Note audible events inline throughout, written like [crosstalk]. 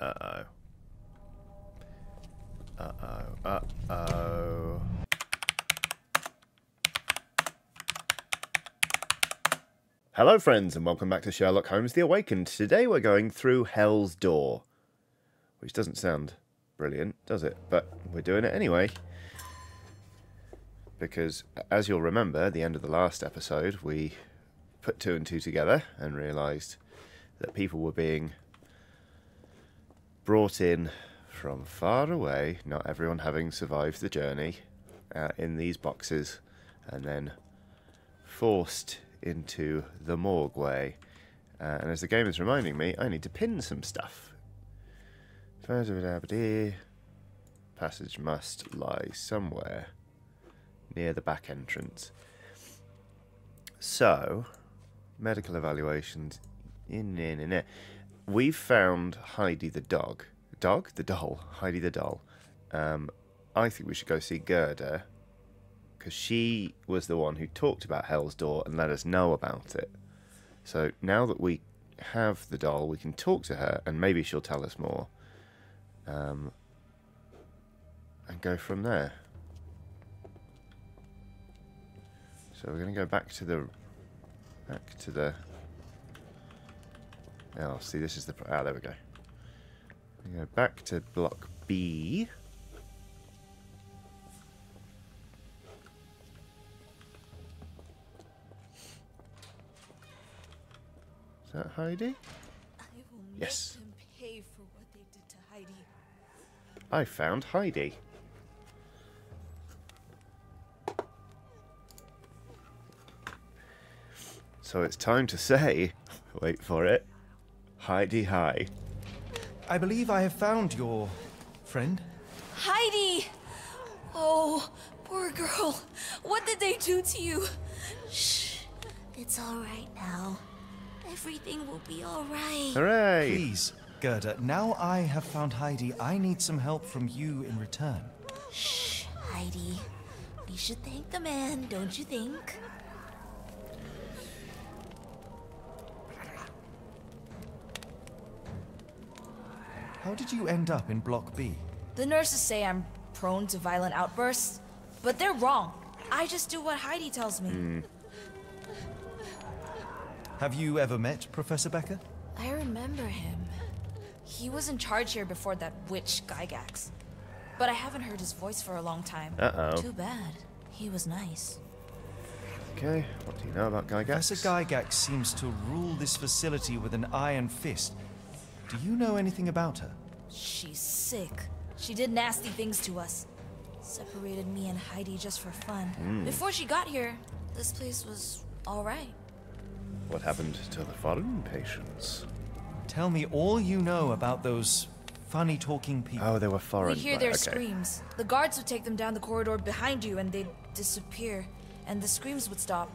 Uh-oh. Uh-oh. Uh-oh. Hello friends and welcome back to Sherlock Holmes The Awakened. Today we're going through Hell's Door. Which doesn't sound brilliant, does it? But we're doing it anyway. Because, as you'll remember, at the end of the last episode, we put two and two together and realised that people were being brought in from far away, not everyone having survived the journey, uh, in these boxes, and then forced into the morgue way. Uh, and as the game is reminding me, I need to pin some stuff. Passage must lie somewhere near the back entrance. So, medical evaluations. In, in, in, in. We've found Heidi the dog. Dog? The doll. Heidi the doll. Um, I think we should go see Gerda because she was the one who talked about Hell's Door and let us know about it. So now that we have the doll, we can talk to her and maybe she'll tell us more. Um, and go from there. So we're going to go back to the back to the. Oh, see, this is the. Ah, there we go. We go back to block B. Is that Heidi? Yes. Heidi. I found Heidi. So it's time to say, [laughs] wait for it, Heidi hi. I believe I have found your friend. Heidi! Oh, poor girl. What did they do to you? Shh. It's all right now. Everything will be all right. Hooray! Please, Gerda, now I have found Heidi, I need some help from you in return. Shh, Heidi. We should thank the man, don't you think? How did you end up in Block B? The nurses say I'm prone to violent outbursts, but they're wrong. I just do what Heidi tells me. Hmm. Have you ever met Professor Becker? I remember him. He was in charge here before that witch Gygax. But I haven't heard his voice for a long time. Uh-oh. Too bad. He was nice. Okay, what do you know about Gygax? Professor Gygax seems to rule this facility with an iron fist. Do you know anything about her? She's sick. She did nasty things to us. Separated me and Heidi just for fun. Hmm. Before she got here, this place was alright. What happened to the foreign patients? Tell me all you know about those funny talking people. Oh, they were foreign. We'd hear right, their okay. screams. The guards would take them down the corridor behind you and they'd disappear. And the screams would stop.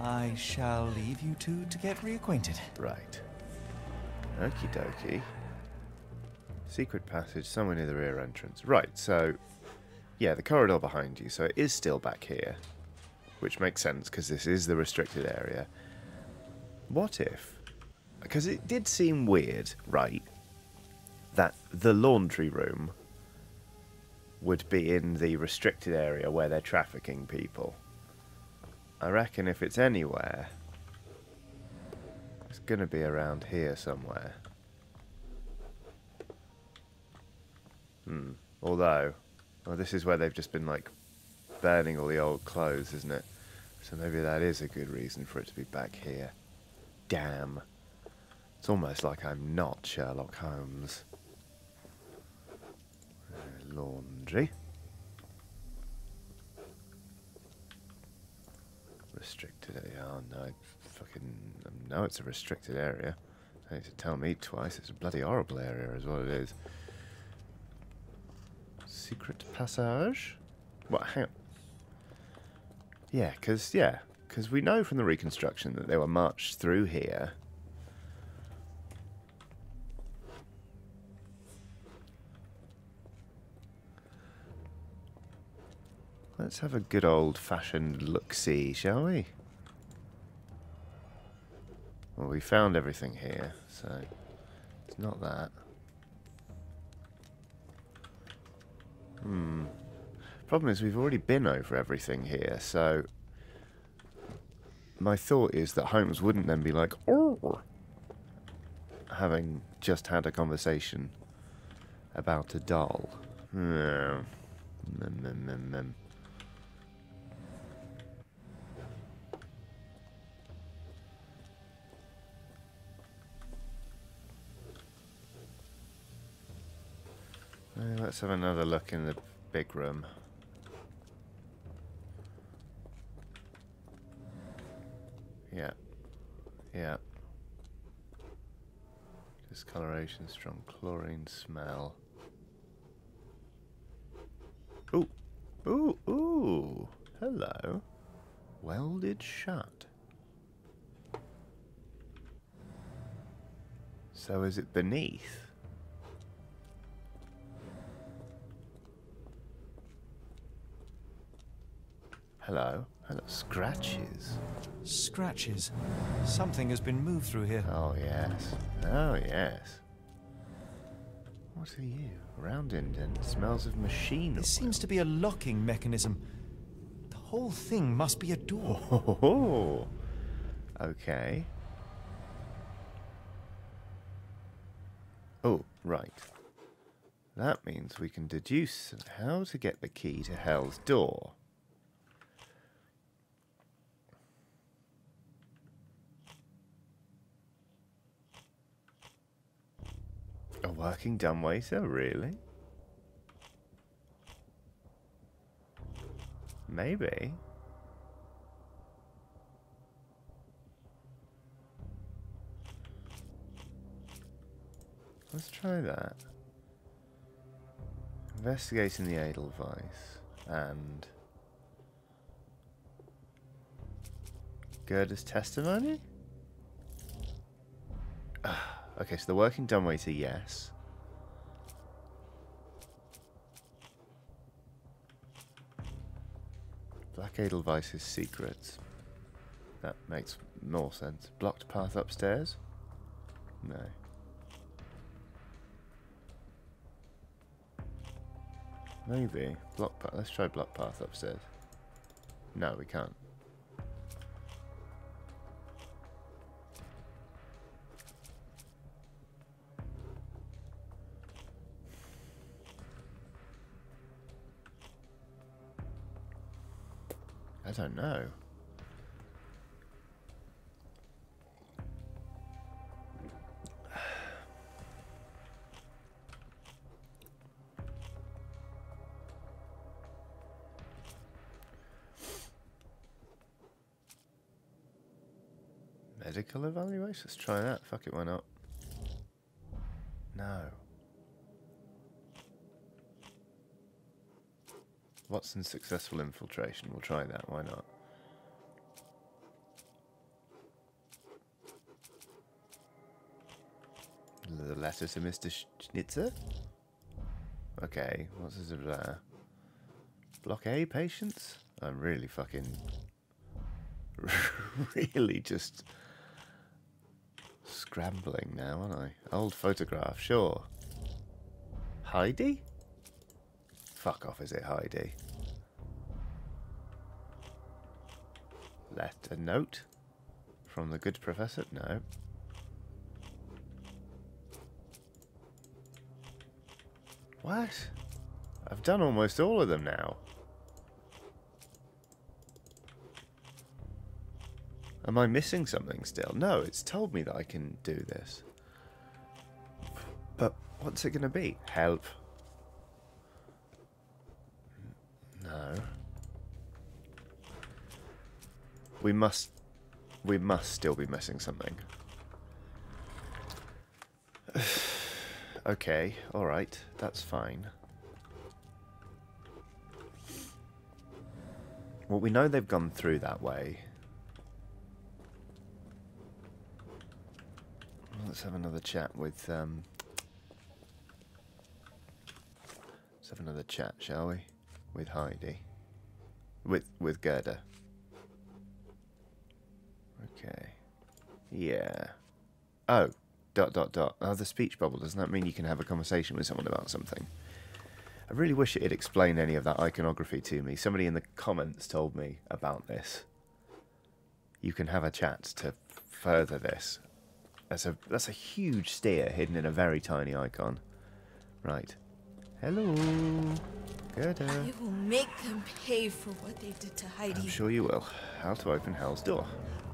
I shall leave you two to get reacquainted. Right. Okie dokie. Secret passage somewhere near the rear entrance. Right, so yeah, the corridor behind you. So it is still back here, which makes sense because this is the restricted area. What if? Because it did seem weird, right? That the laundry room would be in the restricted area where they're trafficking people. I reckon if it's anywhere, going to be around here somewhere. Hmm. Although, well, this is where they've just been like burning all the old clothes, isn't it? So maybe that is a good reason for it to be back here. Damn. It's almost like I'm not Sherlock Holmes. Laundry. Restricted. Oh no, fucking um, no, it's a restricted area. Don't need to tell me twice. It's a bloody horrible area, is what it is. Secret passage. What? Hang on. Yeah, because yeah, because we know from the reconstruction that they were marched through here. Let's have a good old fashioned look see, shall we? Well, we found everything here, so it's not that. Hmm. Problem is, we've already been over everything here, so my thought is that Holmes wouldn't then be like, oh, having just had a conversation about a doll. Mm, mm, mm, Uh, Let's have another look in the big room. Yeah. Yeah. Discoloration, strong chlorine smell. Ooh. Ooh, ooh. Hello. Welded shut. So is it beneath? Hello. Hello. Scratches. Scratches. Something has been moved through here. Oh, yes. Oh, yes. What are you? Round indent. Smells of machine There oil. seems to be a locking mechanism. The whole thing must be a door. [laughs] Oh, okay. Oh, right. That means we can deduce how to get the key to Hell's door. A working dumbwaiter, really? Maybe. Let's try that. Investigating the Edelweiss and Gerda's testimony? Ah. Okay, so the working dumbwaiter, yes. Black Edelweiss's secrets. That makes more sense. Blocked path upstairs? No. Maybe. Block path. Let's try block path upstairs. No, we can't. Don't know. [sighs] Medical evaluation? Let's try that. Fuck it, why not? No. Watson's successful infiltration. We'll try that. Why not? The letter to Mr. Schnitzer? Okay, what's this Block A patients? I'm really fucking. [laughs] really just. scrambling now, aren't I? Old photograph, sure. Heidi? Fuck off, is it Heidi? Left a note from the good professor? No. What? I've done almost all of them now. Am I missing something still? No, it's told me that I can do this. But what's it going to be? Help. No. We must... We must still be missing something. [sighs] okay, alright. That's fine. Well, we know they've gone through that way. Let's have another chat with... Um, let's have another chat, shall we? With Heidi. With with Gerda. Okay. Yeah. Oh. dot dot dot. Oh, the speech bubble. Doesn't that mean you can have a conversation with someone about something? I really wish it had explained any of that iconography to me. Somebody in the comments told me about this. You can have a chat to further this. That's a that's a huge steer hidden in a very tiny icon. Right. Hello. Gerda. I uh, will make them pay for what they did to Heidi. I'm sure you will. How to open Hell's door.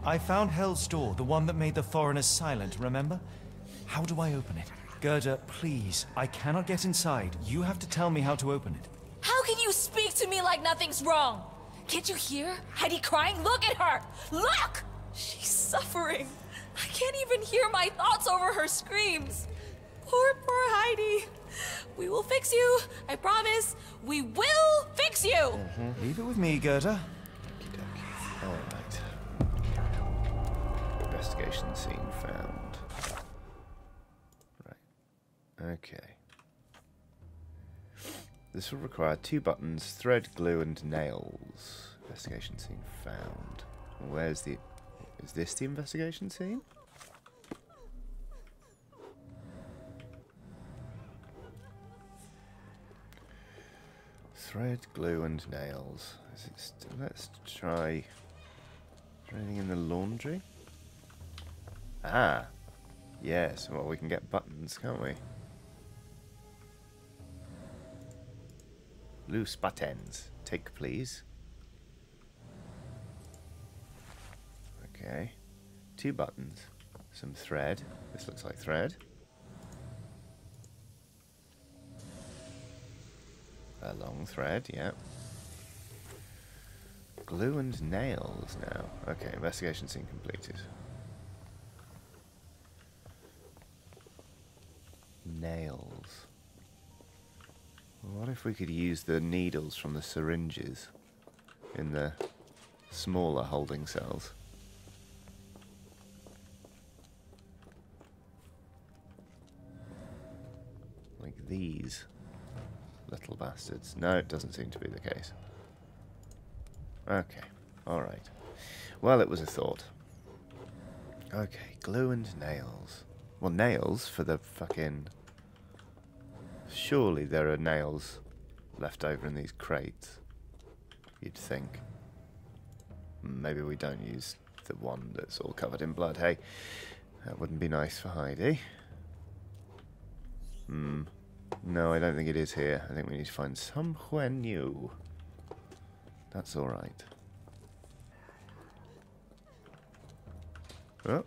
I found Hell's Door, the one that made the foreigners silent, remember? How do I open it? Gerda, please. I cannot get inside. You have to tell me how to open it. How can you speak to me like nothing's wrong? Can't you hear Heidi crying? Look at her! Look! She's suffering. I can't even hear my thoughts over her screams. Poor, poor Heidi. We will fix you. I promise. We will fix you. Mm-hmm. Leave it with me, Gerda. Investigation scene found. Right. Okay. This will require two buttons, thread, glue, and nails. Investigation scene found. Where's the... Is this the investigation scene? Thread, glue, and nails. Let's try... Anything in the laundry? Ah! Yes, well, we can get buttons, can't we? Loose buttons. Take, please. Okay. Two buttons. Some thread. This looks like thread. A long thread, yeah. Glue and nails now. Okay, investigation scene completed. Nails. What if we could use the needles from the syringes in the smaller holding cells? Like these little bastards. No, it doesn't seem to be the case. Okay, alright. Well, it was a thought. Okay, glue and nails. Well, nails for the fucking. Surely there are nails left over in these crates. You'd think. Maybe we don't use the one that's all covered in blood, hey? That wouldn't be nice for Heidi. Hmm. No, I don't think it is here. I think we need to find somewhere new. That's alright. Oh.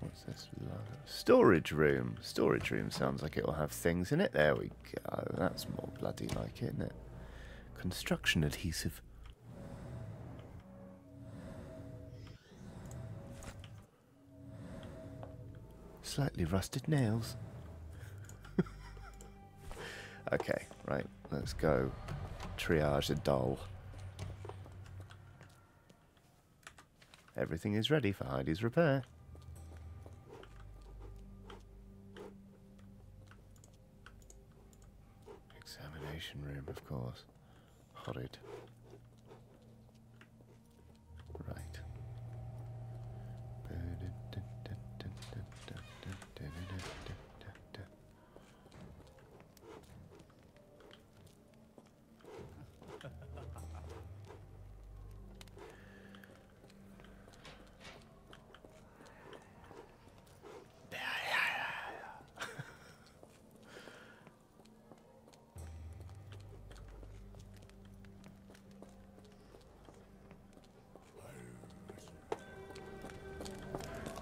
What's this? Storage room. Storage room sounds like it'll have things in it. There we go. That's more bloody like it, isn't it? Construction adhesive. Slightly rusted nails. [laughs] okay, right. Let's go triage a doll. Everything is ready for Heidi's repair. Examination room, of course. Horrid. Right.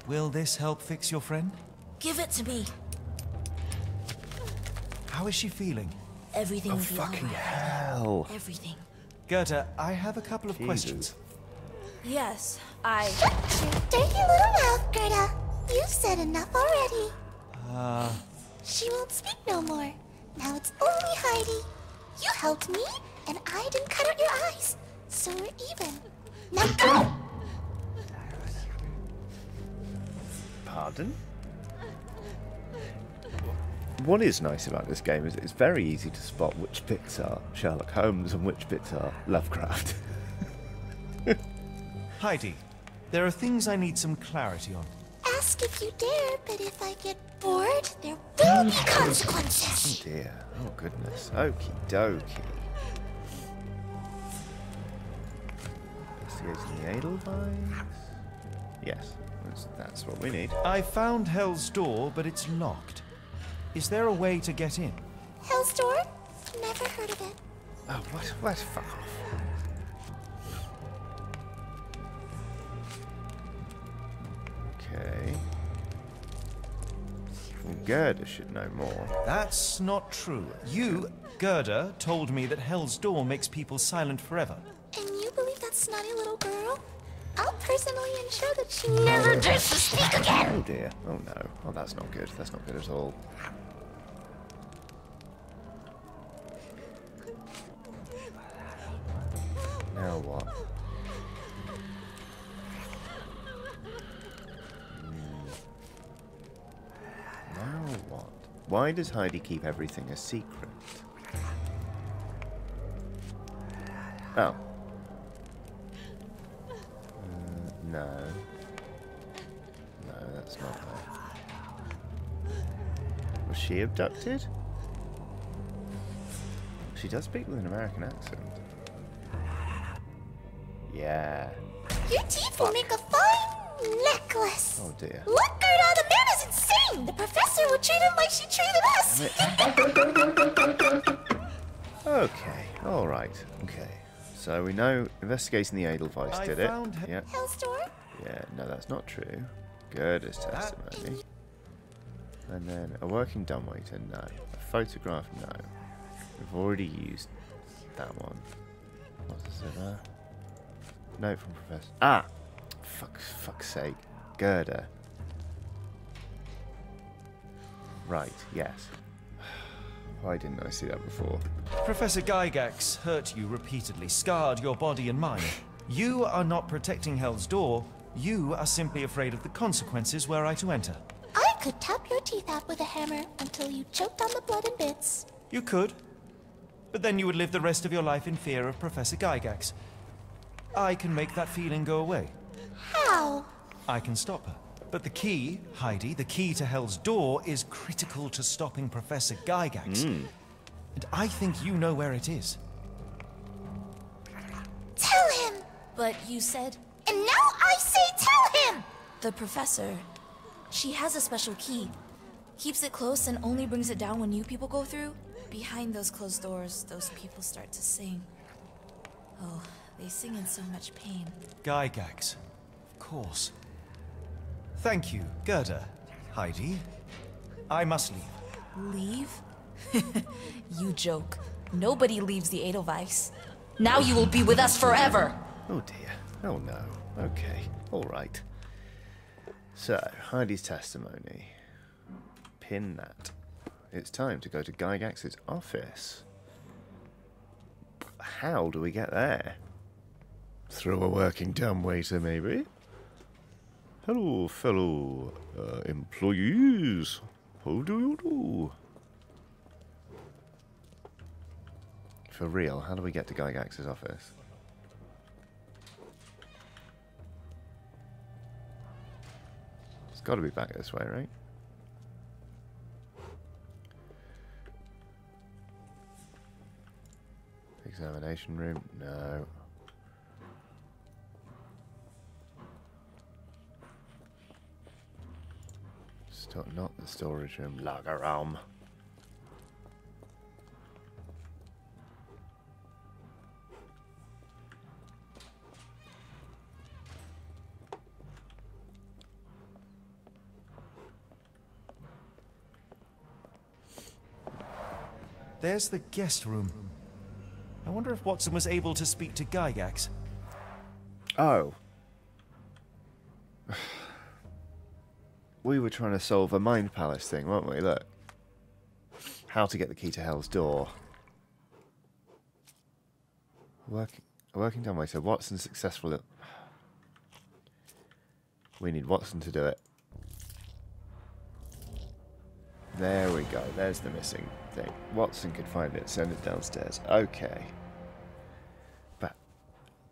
Will this help fix your friend? Give it to me. How is she feering? Everything Oh, will be fucking alright. hell! Everything. Gerda, I have a couple of Jesus. questions. Yes, I. Dirty little mouth, Gerda. You've said enough already. Uh, She won't speak no more. Now it's only Heidi. You helped me, and I didn't cut out your eyes, so we're even. Now go! Pardon? What is nice about this game is it's very easy to spot which bits are Sherlock Holmes and which bits are Lovecraft. [laughs] Heidi, there are things I need some clarity on. Ask if you dare, but if I get bored, there will be consequences. Oh Dear, oh goodness. Okie dokie. Investigating the Edelweiss? Yes, that's, that's what we need. I found Hell's Door, but it's locked. Is there a way to get in? Hell's Door? Never heard of it. Oh, what? What? Fuck off. Okay. Gerda should know more. That's not true. You, Gerda, told me that Hell's Door makes people silent forever. And you believe that snotty little girl? I'll personally ensure that she never dares to speak again! Oh dear. Oh no. Oh, that's not good. That's not good at all. Now what? Hmm. Now what? Why does Heidi keep everything a secret? Oh. Uh, no. No, that's not her. Was she abducted? She does speak with an American accent. Yeah. Your teeth will make a fine necklace. Oh dear. Look, Gerda, the man is insane! The professor would treat him like she treated us! [laughs] Okay, alright. Okay. So we know investigating the Edelweiss I did it. found he- Yeah. Hell's Yeah, no, that's not true. Gerda's testimony. And then a working dumbwaiter, no. A photograph, no. We've already used that one. What's this there? Note from Professor. Ah! Fuck, fuck's sake. Gerda. Right, yes. Why didn't I see that before? Professor Gygax hurt you repeatedly, scarred your body and mind. You are not protecting Hell's Door. You are simply afraid of the consequences were I to enter. I could tap your teeth out with a hammer until you choked on the blood and bits. You could. But then you would live the rest of your life in fear of Professor Gygax. I can make that feeling go away. How? I can stop her. But the key, Heidi, the key to Hell's Door is critical to stopping Professor Gygax. Hmm. And I think you know where it is. Tell him! But you said And now I say tell him! the professor. She has a special key. Keeps it close and only brings it down when new people go through. Behind those closed doors, those people start to sing. Oh, they sing in so much pain. Gygax. Of course. Thank you, Gerda. Heidi. I must leave. Leave? [laughs] you joke. Nobody leaves the Edelweiss. Now you will be with us forever! Oh dear. Oh no. Okay. Alright. So, Heidi's testimony. Pin that. It's time to go to Gygax's office. How do we get there? Through a working dumbwaiter, maybe? Hello, fellow uh, employees. How do you do? For real, how do we get to Gygax's office? It's got to be back this way, right? Examination room? No. Sto- not the storage room. Lager room. There's the guest room. I wonder if Watson was able to speak to Gygax. Oh. We were trying to solve a Mind Palace thing, weren't we? Look. How to get the key to Hell's Door. Working, working down way. So Watson successful. We need Watson to do it. There we go. There's the missing thing. Watson could find it. Send it downstairs. Okay. But,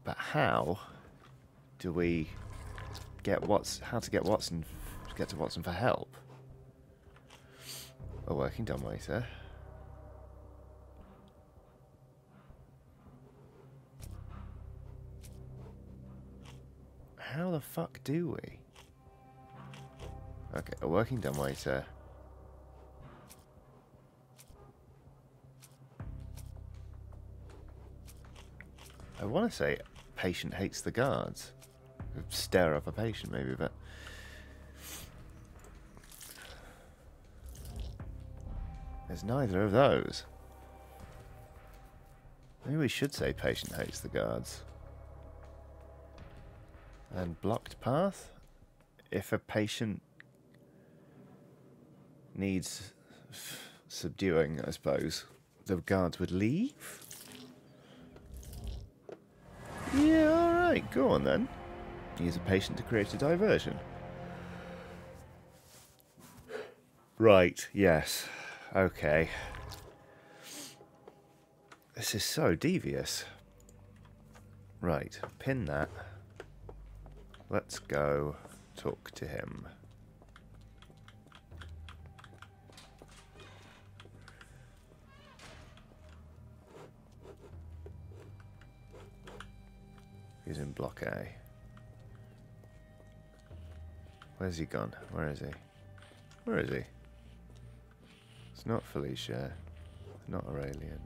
but how do we get Watson? How to get Watson? Get to Watson for help? A working dumbwaiter. How the fuck do we? Okay, a working dumbwaiter. I want to say patient hates the guards. Stare up a patient, maybe, but. There's neither of those. Maybe we should say patient hates the guards. And blocked path? If a patient needs subduing, I suppose, the guards would leave? Yeah, alright, go on then. Use a patient to create a diversion. Right, yes. Okay. This is so devious. Right, pin that. Let's go talk to him. He's in block A. Where's he gone? Where is he? Where is he? Not Felicia. Not Aurelian.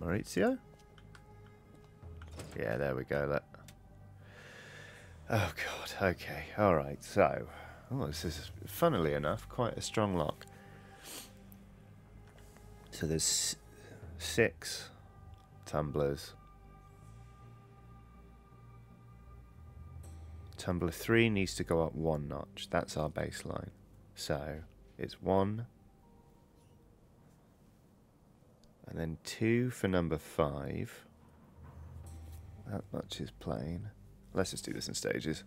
Maurizio? Yeah, there we go. That. Oh god. Okay. All right. So, oh, this is funnily enough quite a strong lock. So there's six tumblers. Tumbler 3 needs to go up one notch. That's our baseline. So it's 1. And then 2 for number 5. That much is plain. Let's just do this in stages.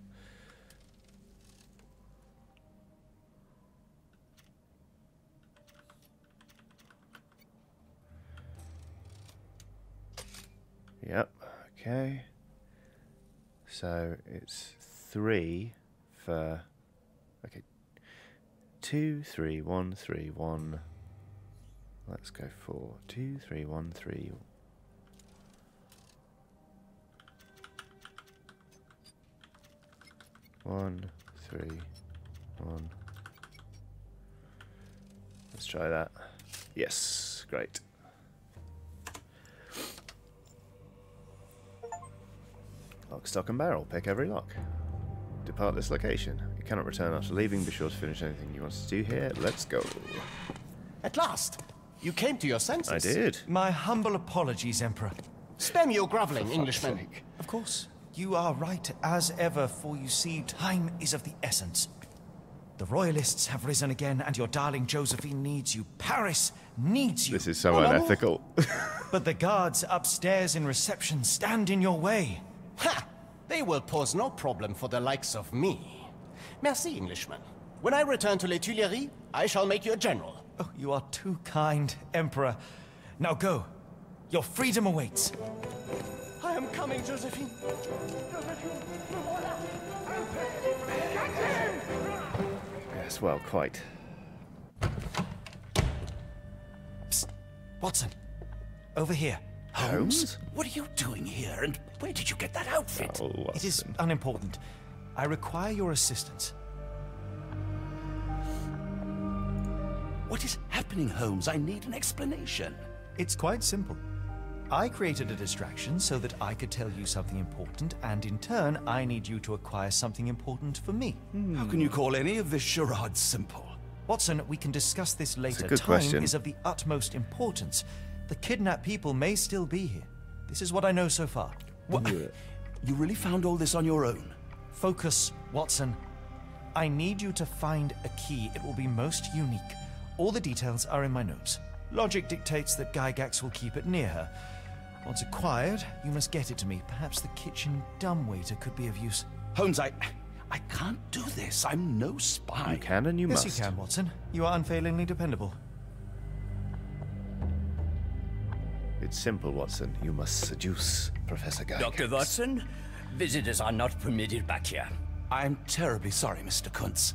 Yep, okay. So it's three for okay two three one three one. Let's go for two three one three. one three one. Let's try that. Yes great. Lock stock and barrel. Pick every lock. Depart this location. You cannot return after leaving. Be sure to finish anything you want to do here. Let's go. At last! You came to your senses. I did. My humble apologies, Emperor. Spare me your groveling, Englishman. Of course, you are right as ever, for you see, time is of the essence. The Royalists have risen again, and your darling Josephine needs you. Paris needs you. This is so oh, unethical. [laughs] but the guards upstairs in reception stand in your way. Ha! They will pose no problem for the likes of me. Merci, Englishman. When I return to Les Tuileries, I shall make you a general. Oh, you are too kind, Emperor. Now go. Your freedom awaits. I am coming, Josephine. yes, well, quite. Psst. Watson. Over here. Holmes? What are you doing here, and where did you get that outfit? Oh, It is unimportant. I require your assistance. What is happening, Holmes? I need an explanation. It's quite simple. I created a distraction so that I could tell you something important, and in turn, I need you to acquire something important for me. Hmm. How can you call any of this charade simple? Watson, we can discuss this later. Time question. is of the utmost importance. The kidnapped people may still be here. This is what I know so far. What? You really found all this on your own? Focus, Watson. I need you to find a key. It will be most unique. All the details are in my notes. Logic dictates that Gygax will keep it near her. Once acquired, you must get it to me. Perhaps the kitchen dumbwaiter could be of use. Holmes, I... I can't do this. I'm no spy. You can and you yes, must. you can, Watson. You are unfailingly dependable. It's simple, Watson. You must seduce Professor Gygax. Dr. Watson, visitors are not permitted back here. I'm terribly sorry, Mr. Kuntz.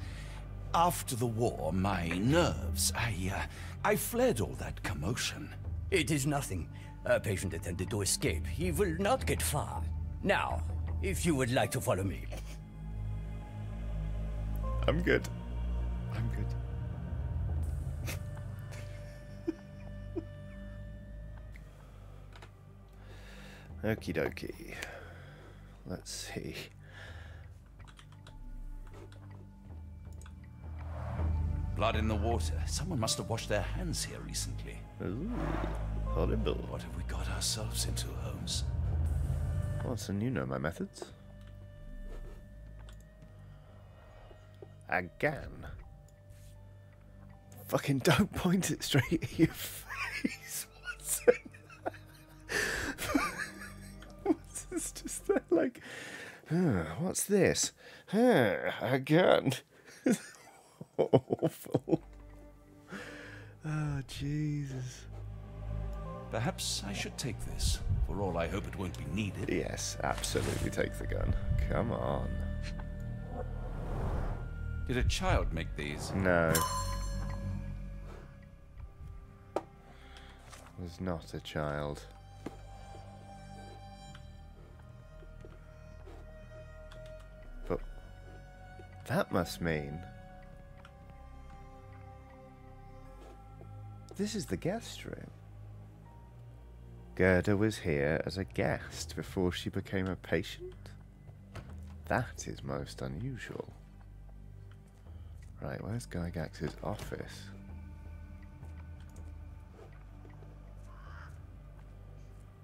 After the war, my nerves, I, uh, I fled all that commotion. It is nothing. A patient attempted to escape. He will not get far. Now, if you would like to follow me. I'm good. I'm good. [laughs] Okie dokie. Let's see. Blood in the water. Someone must have washed their hands here recently. Ooh, horrible. What have we got ourselves into, Holmes? Watson, you know my methods. Again. Fucking don't [laughs] point it straight at your [laughs] face, Watson. [laughs] [laughs] Just like, huh, what's this? Huh, again. [laughs] Awful. Oh, Jesus. Perhaps I should take this. For all I hope it won't be needed. Yes, absolutely take the gun. Come on. Did a child make these? No. Was not a child. That must mean this is the guest room. Gerda was here as a guest before she became a patient? That is most unusual. Right, where's Gygax's office?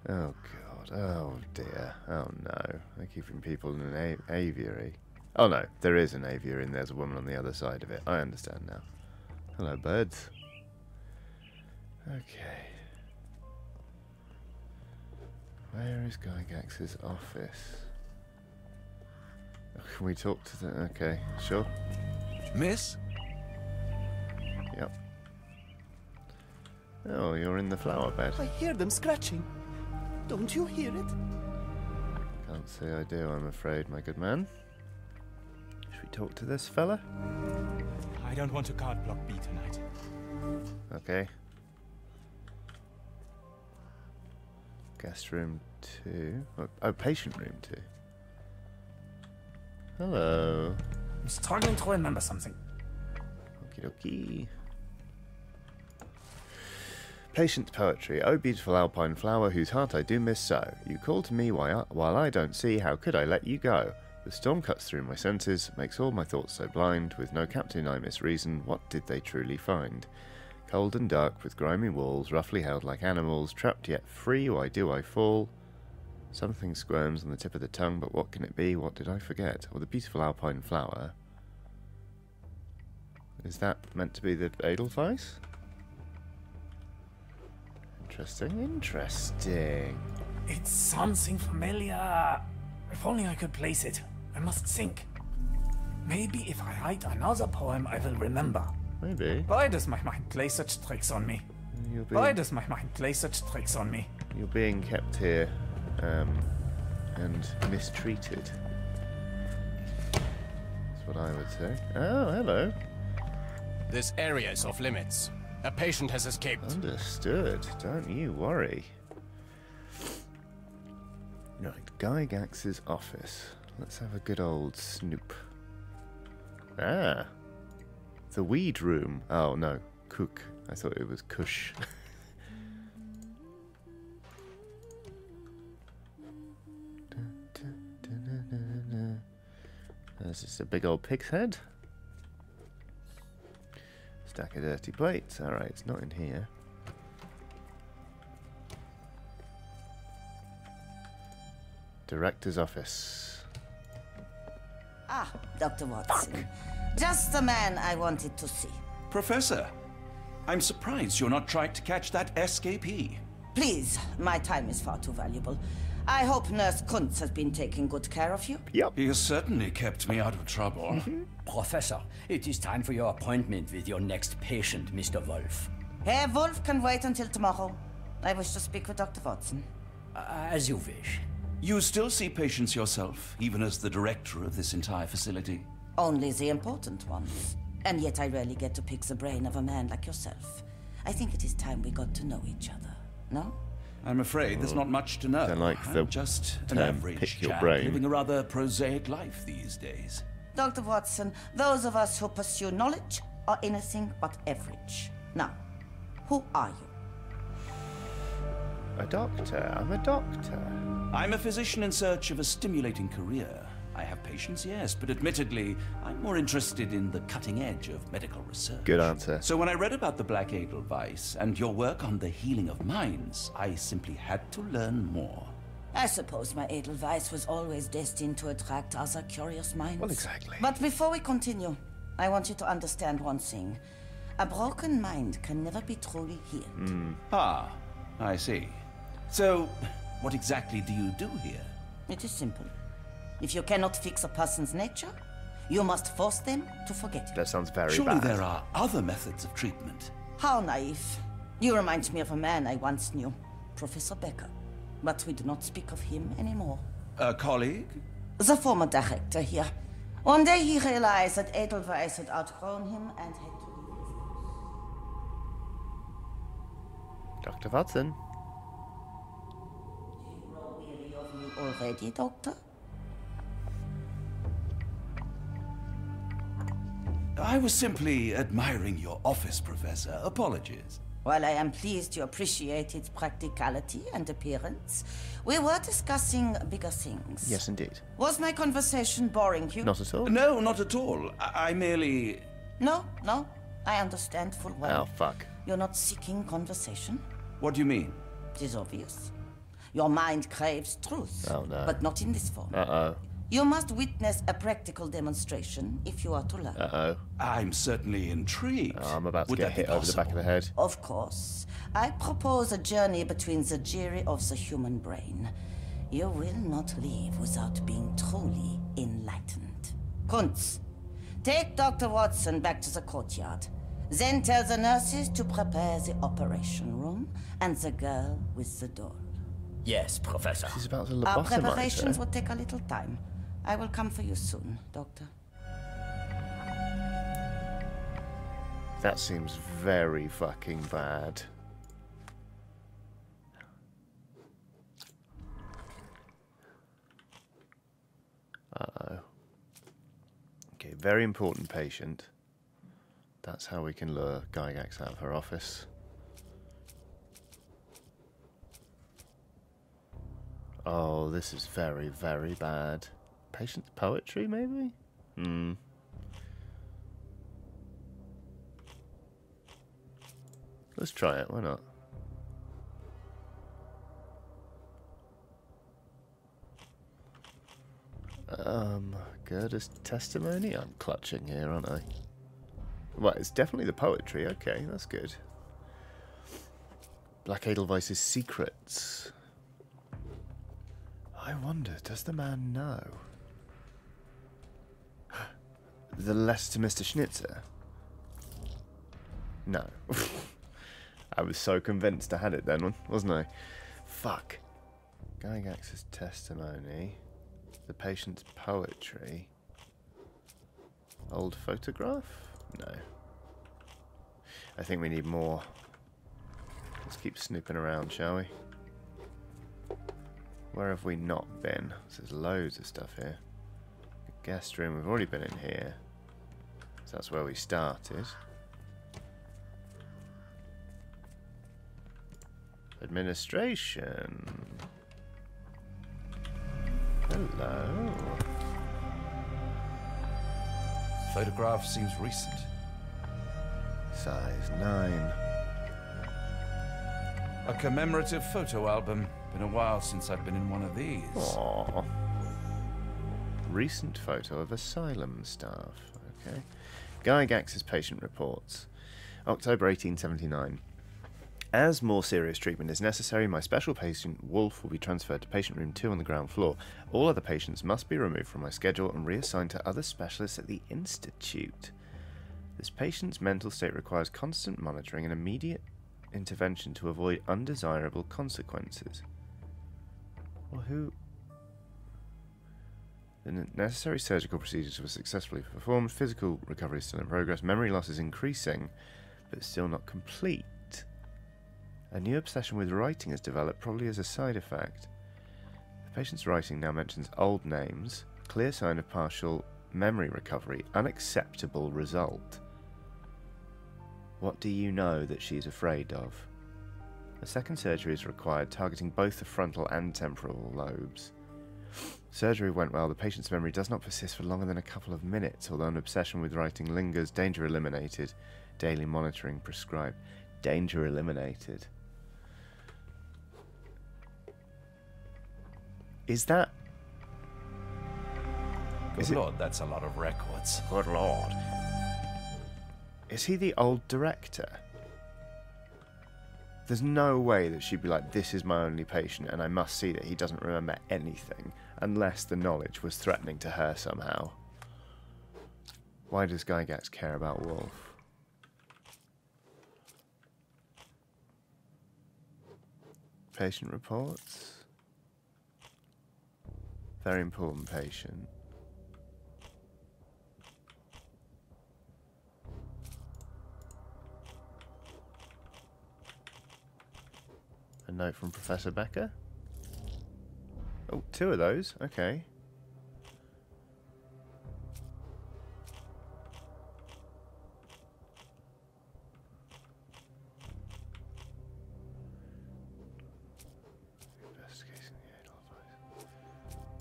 Oh god, oh dear, oh no. They're keeping people in an aviary. Oh no, there is an aviary and there's a woman on the other side of it. I understand now. Hello, birds. Okay. Where is Gygax's office? Can we talk to the... Okay, sure. Miss? Yep. Oh, you're in the flower bed. I hear them scratching. Don't you hear it? Can't say I do, I'm afraid, my good man. Should we talk to this fella? I don't want to card block B tonight. Okay. Guest room two. Oh, oh, patient room two. Hello. I'm struggling to remember something. Okie dokie. Patient poetry. Oh, beautiful alpine flower, whose heart I do miss so. You call to me while I, while I don't see, how could I let you go? The storm cuts through my senses, makes all my thoughts so blind. With no captain I misreason, what did they truly find? Cold and dark, with grimy walls, roughly held like animals, trapped yet free, why do I fall? Something squirms on the tip of the tongue, but what can it be? What did I forget? Or the beautiful alpine flower? Is that meant to be the Edelweiss? Interesting, interesting. It's something familiar. If only I could place it. I must think. Maybe if I write another poem, I will remember. Maybe. Why does my mind play such tricks on me? You're Why being, does my mind play such tricks on me? you're being kept here um, and mistreated. That's what I would say. Oh, hello. This area is off limits. A patient has escaped. Understood. Don't you worry. Right, Gygax's office. Let's have a good old snoop. Ah. The weed room. Oh, no. Cook. I thought it was Kush. [laughs] There's just a big old pig's head. Stack of dirty plates. Alright, it's not in here. Director's office. Dr. Watson. Just the man I wanted to see. Professor, I'm surprised you're not trying to catch that escapee. Please, my time is far too valuable. I hope Nurse Kuntz has been taking good care of you. Yep. He has certainly kept me out of trouble. [laughs] Professor, it is time for your appointment with your next patient, Mr. Wolf. Herr Wolf can wait until tomorrow. I wish to speak with Dr. Watson. Uh, as you wish. You still see patients yourself, even as the director of this entire facility? Only the important ones. And yet I rarely get to pick the brain of a man like yourself. I think it is time we got to know each other. No? I'm afraid there's not much to know. Don't like I'm the just an average pick your chap brain. living a rather prosaic life these days. Dr. Watson, those of us who pursue knowledge are anything but average. Now, who are you? A doctor. I'm a doctor. I'm a physician in search of a stimulating career. I have patients, yes, but admittedly, I'm more interested in the cutting edge of medical research. Good answer. So when I read about the Black Edelweiss and your work on the healing of minds, I simply had to learn more. I suppose my Edelweiss was always destined to attract other curious minds. Well, exactly. But before we continue, I want you to understand one thing. A broken mind can never be truly healed. Ah, I see. So, what exactly do you do here? It is simple. If you cannot fix a person's nature, you must force them to forget it. That sounds very Surely bad. there are other methods of treatment. How naive. You remind me of a man I once knew, Professor Becker. But we do not speak of him anymore. A colleague? The former director here. One day he realized that Edelweiss had outgrown him and had to leave his house. Dr. Watson. Already, Doctor? I was simply admiring your office, Professor. Apologies. While I am pleased you appreciate its practicality and appearance, we were discussing bigger things. Yes, indeed. Was my conversation boring you? Not at all. No, not at all. I, I merely. No, no. I understand full well. Oh, fuck. You're not seeking conversation. What do you mean? It is obvious. Your mind craves truth. Oh, no. But not in this form. Uh-oh. You must witness a practical demonstration if you are to learn. Uh-oh. I'm certainly intrigued. Oh, I'm about to Would get hit over the back of the head. Of course. I propose a journey between the jury of the human brain. You will not leave without being truly enlightened. Kunz, take Dr. Watson back to the courtyard. Then tell the nurses to prepare the operation room and the girl with the doll. Yes, Professor. He's about to Our preparations will take a little time. I will come for you soon, Doctor. That seems very fucking bad. Uh-oh. Okay, very important patient. That's how we can lure Gygax out of her office. Oh, this is very, very bad. Patient's poetry, maybe? Hmm. Let's try it, why not? Um, Gerda's testimony? I'm clutching here, aren't I? Well, it's definitely the poetry, okay, that's good. Black Edelweiss's secrets. I wonder, does the man know? [gasps] the letter to Mr. Schnitzer? No. [laughs] I was so convinced I had it then, wasn't I? Fuck. Gygax's testimony. The patient's poetry. Old photograph? No. I think we need more. Let's keep snooping around, shall we? Where have we not been? There's loads of stuff here. The Guest room, we've already been in here. So that's where we started. Administration. Hello. Photograph seems recent. Size 9. A commemorative photo album. Been a while since I've been in one of these. Aww. Recent photo of asylum staff. Okay. Gygax's patient reports. October 1879. As more serious treatment is necessary, my special patient, Wolf, will be transferred to patient room 2 on the ground floor. All other patients must be removed from my schedule and reassigned to other specialists at the Institute. This patient's mental state requires constant monitoring and immediate intervention to avoid undesirable consequences. Well, who. The necessary surgical procedures were successfully performed. Physical recovery is still in progress. Memory loss is increasing, but still not complete. A new obsession with writing has developed, probably as a side effect. The patient's writing now mentions old names, clear sign of partial memory recovery, unacceptable result. What do you know that she's afraid of? A second surgery is required, targeting both the frontal and temporal lobes. Surgery went well. The patient's memory does not persist for longer than a couple of minutes, although an obsession with writing lingers. Danger eliminated. Daily monitoring prescribed. Danger eliminated. Is that. Good Is it- lord, that's a lot of records. Good lord. Is he the old director? There's no way that she'd be like, this is my only patient, and I must see that he doesn't remember anything, unless the knowledge was threatening to her somehow. Why does Gygax care about Wolf? Patient reports. Very important patient. Note from Professor Becker. Oh, two of those. Okay.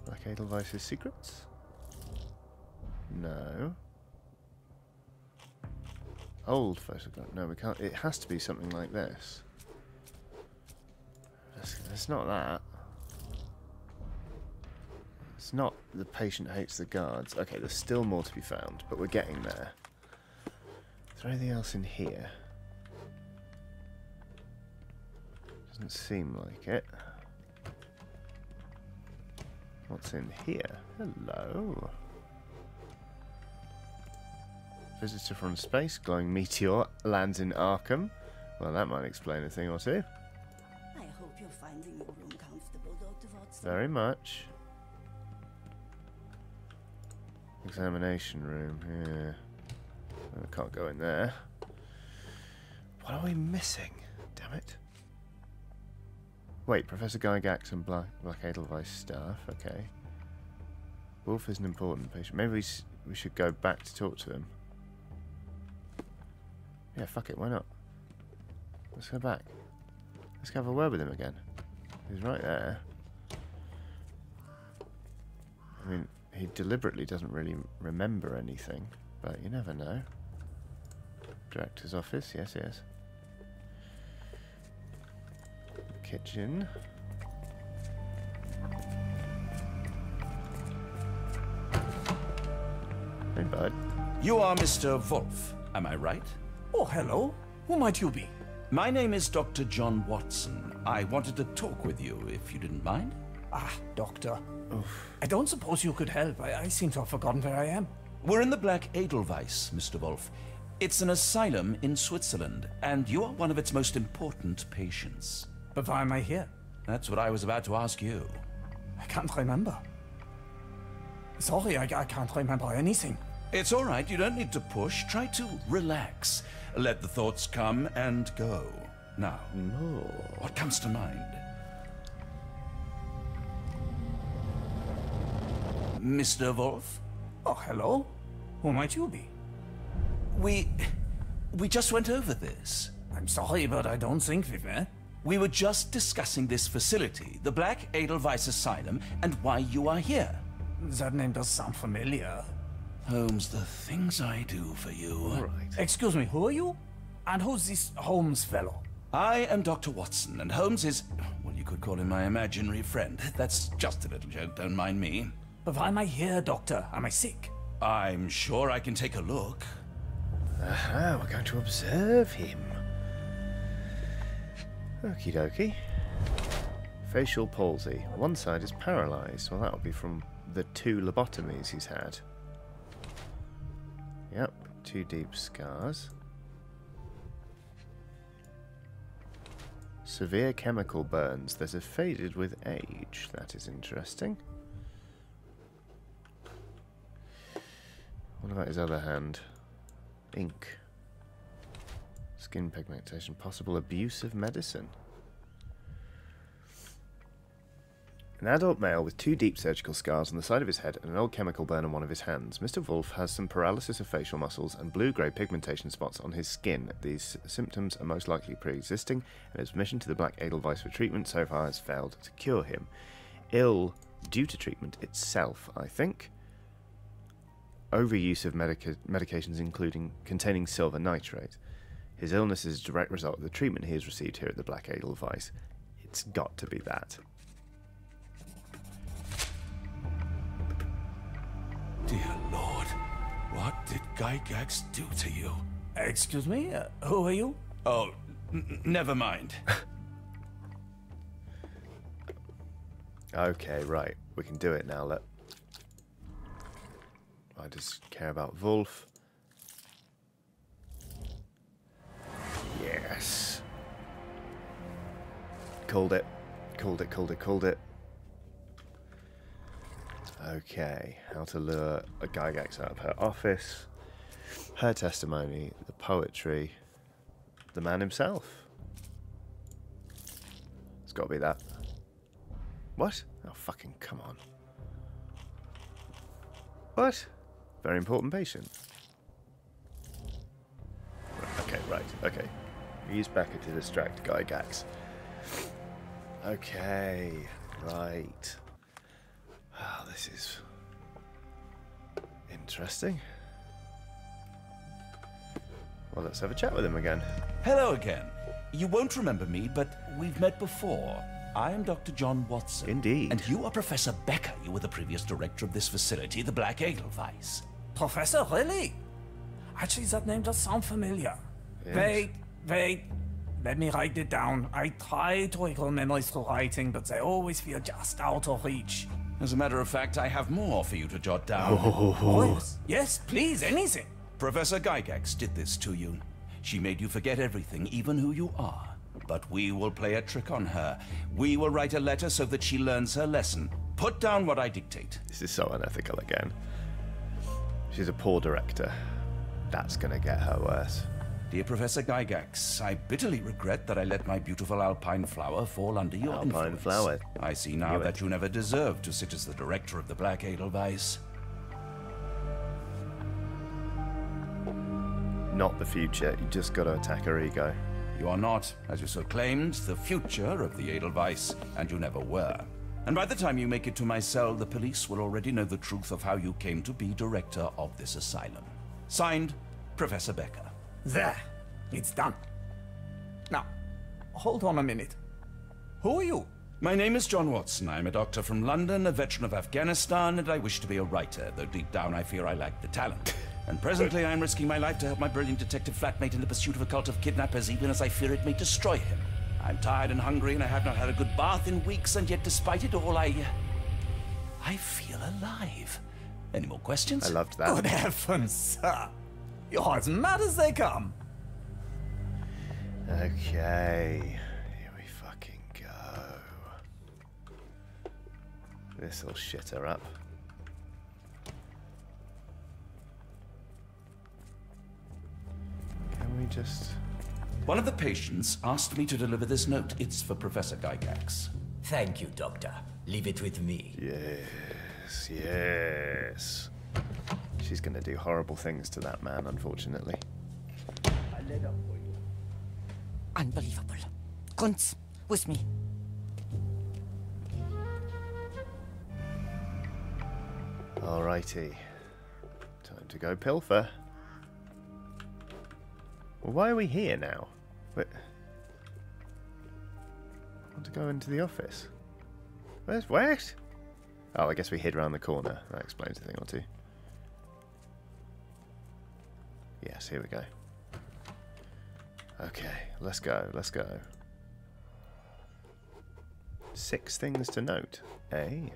Black Edelweiss's secrets? No. Old photograph. No, we can't. It has to be something like this. It's, not that. It's not the patient hates the guards. Okay, there's still more to be found, but we're getting there. Is there anything else in here? Doesn't seem like it. What's in here? Hello. Visitor from space, glowing meteor, lands in Arkham. Well, that might explain a thing or two. Very much. Examination room, yeah. I can't go in there. What are we missing? Damn it. Wait, Professor Gygax and Black, Black Edelweiss staff, okay. Wolf is an important patient. Maybe we, we should go back to talk to him. Yeah, fuck it, why not? Let's go back. Let's go have a word with him again. He's right there. I mean, he deliberately doesn't really remember anything, but you never know. Director's office, yes, yes. Kitchen. Hey, bud. You are Mr. Wolf, am I right? Oh, hello. Who might you be? My name is Dr. John Watson. I wanted to talk with you, if you didn't mind. Ah, Doctor. I don't suppose you could help. I, I seem to have forgotten where I am. We're in the Black Edelweiss, Mr. Wolf. It's an asylum in Switzerland, and you are one of its most important patients. But why am I here? That's what I was about to ask you. I can't remember. Sorry, I, I can't remember anything. It's all right, you don't need to push. Try to relax. Let the thoughts come and go. Now, what comes to mind? Mr. Wolf? Oh, hello. Who might you be? We. We just went over this. I'm sorry, but I don't think we've met. We were just discussing this facility, the Black Edelweiss Asylum, and why you are here. That name does sound familiar. Holmes, the things I do for you. Excuse me, who are you? And who's this Holmes fellow? I am Dr. Watson, and Holmes is. Well, you could call him my imaginary friend. That's just a little joke, don't mind me. But why am I here, Doctor? Am I sick? I'm sure I can take a look. Aha, we're going to observe him. Okie dokie. Facial palsy. One side is paralysed. Well, that would be from the two lobotomies he's had. Yep, two deep scars. Severe chemical burns that have faded with age. That is interesting. What about his other hand? Ink. Skin pigmentation. Possible abuse of medicine. An adult male with two deep surgical scars on the side of his head and an old chemical burn on one of his hands. Mr. Wolf has some paralysis of facial muscles and blue grey pigmentation spots on his skin. These symptoms are most likely pre existing, and his mission to the Black Edelweiss for treatment so far has failed to cure him. Ill due to treatment itself, I think. Overuse of medica- medications, including containing silver nitrate. His illness is a direct result of the treatment he has received here at the Black Edelweiss. It's got to be that. Dear Lord, what did Gygax do to you? Excuse me? Uh, who are you? Oh, n- never mind. [laughs] Okay, right. We can do it now. Let. I just care about Wolf. Yes. Called it. Called it, called it, called it. Okay, how to lure a Gygax out of her office. Her testimony, the poetry, the man himself. It's got to be that. What? Oh, fucking come on. What? Very important patient. Okay, right, okay. Use Becker to distract Gygax. Okay, right. Oh, this is interesting. Well, let's have a chat with him again. Hello again. You won't remember me, but we've met before. I am Dr. John Watson. Indeed. And you are Professor Becker. You were the previous director of this facility, the Black Edelweiss. Professor, really? Actually, that name does sound familiar. Yes. Wait, wait. Let me write it down. I try to recall memories through writing, but they always feel just out of reach. As a matter of fact, I have more for you to jot down. Oh, yes. Yes, please, anything. Professor Gygax did this to you. She made you forget everything, even who you are. But we will play a trick on her. We will write a letter so that she learns her lesson. Put down what I dictate. This is so unethical again. She's a poor director. That's gonna get her worse. Dear Professor Gygax, I bitterly regret that I let my beautiful alpine flower fall under your Alpine influence. flower. I see now Knew it. that you never deserved to sit as the director of the Black Edelweiss. Not the future. You just gotta attack her ego. You are not, as you so claimed, the future of the Edelweiss, and you never were. And by the time you make it to my cell, the police will already know the truth of how you came to be director of this asylum. Signed, Professor Becker. There. It's done. Now, hold on a minute. Who are you? My name is John Watson. I'm a doctor from London, a veteran of Afghanistan, and I wish to be a writer, though deep down I fear I lack the talent. And presently I am risking my life to help my brilliant detective flatmate in the pursuit of a cult of kidnappers, even as I fear it may destroy him. I'm tired and hungry, and I have not had a good bath in weeks, and yet despite it all, I. Uh, I feel alive. Any more questions? I loved that. Good heavens, sir. You're as mad as they come. Okay. Here we fucking go. This'll shit her up. Can we just. One of the patients asked me to deliver this note. It's for Professor Gygax. Thank you, Doctor. Leave it with me. Yes, yes. She's gonna do horrible things to that man, unfortunately. Unbelievable. Kunz, with me. Alrighty. Time to go pilfer. Well, why are we here now? Wait. I want to go into the office. Where's where's? Oh, I guess we hid around the corner. That explains a thing or two. Yes, here we go. Okay, let's go, let's go. Six things to note. Eh?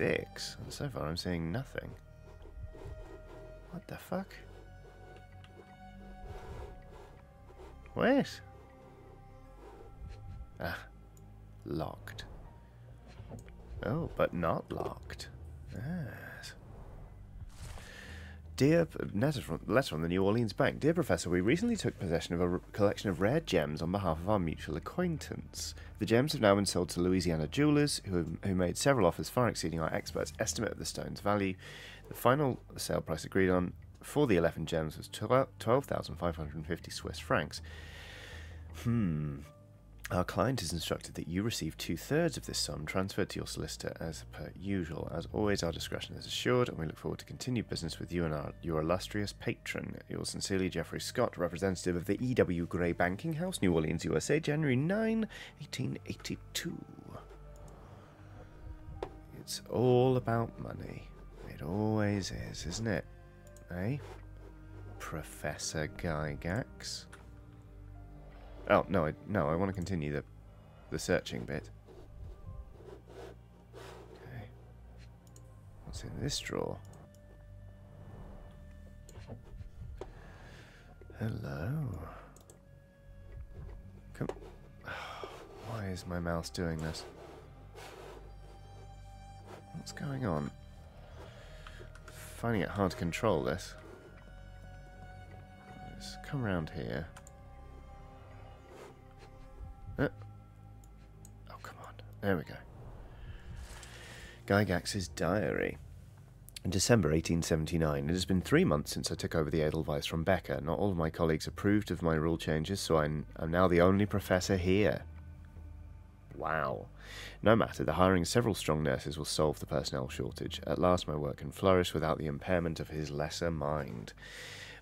Six? And so far I'm seeing nothing. What the fuck? Wait. Ah. Locked. Oh, but not locked. Yes. Dear letter from, letter from the New Orleans Bank. Dear Professor, we recently took possession of a collection of rare gems on behalf of our mutual acquaintance. The gems have now been sold to Louisiana jewelers, who, who made several offers far exceeding our experts' estimate of the stone's value. The final sale price agreed on for the 11 gems was 12,550 Swiss francs. Hmm. Our client is instructed that you receive two thirds of this sum transferred to your solicitor as per usual. As always, our discretion is assured, and we look forward to continued business with you and our, your illustrious patron. Yours sincerely, Jeffrey Scott, representative of the E.W. Gray Banking House, New Orleans, USA, January 9, 1882. It's all about money. It always is, isn't it? Eh? Professor Gygax? Oh no, I, no, I want to continue the the searching bit. Okay. What's in this drawer? Hello. Come. [sighs] Why is my mouse doing this? What's going on? Finding it hard to control this. Let's come around here. There we go. Gygax's diary. In December 1879, it has been three months since I took over the Edelweiss from Becker. Not all of my colleagues approved of my rule changes, so I'm, I'm now the only professor here. Wow. No matter, the hiring of several strong nurses will solve the personnel shortage. At last, my work can flourish without the impairment of his lesser mind.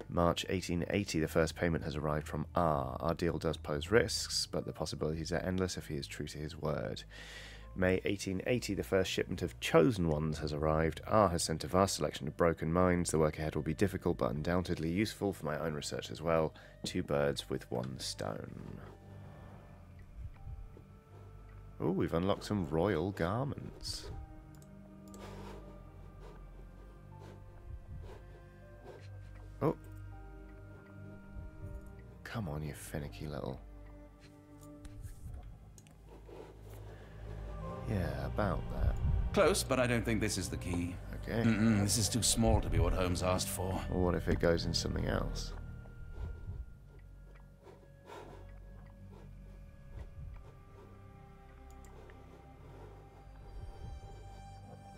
March 1880, the first payment has arrived from R. Our deal does pose risks, but the possibilities are endless if he is true to his word. May 1880, the first shipment of chosen ones has arrived. R has sent a vast selection of broken minds. The work ahead will be difficult, but undoubtedly useful for my own research as well. Two birds with one stone. Oh, we've unlocked some royal garments. Come on, you finicky little. Yeah, about that. Close, but I don't think this is the key. Okay. Mm-mm, this is too small to be what Holmes asked for. Or what if it goes in something else?